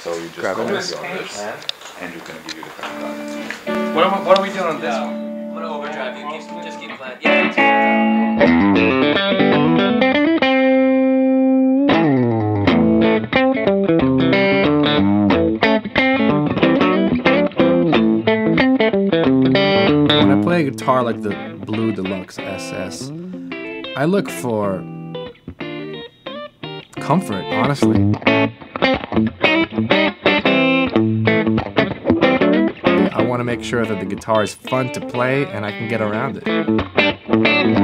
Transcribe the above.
So you just Grab go it. on This this, hand. and you're gonna give you the credit card. What am I, what are we doing on this one? I'm gonna overdrive. You keep, just keep playing. Yeah. When I play a guitar like the Blue Deluxe SS, I look for comfort, honestly. Want to make sure that the guitar is fun to play and I can get around it.